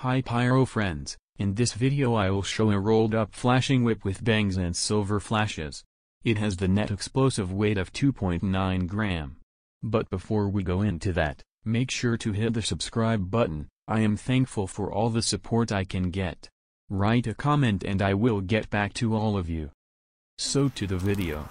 Hi Pyro friends, in this video I will show a rolled up flashing whip with bangs and silver flashes. It has the net explosive weight of 2.9 gram. But before we go into that, make sure to hit the subscribe button, I am thankful for all the support I can get. Write a comment and I will get back to all of you. So to the video,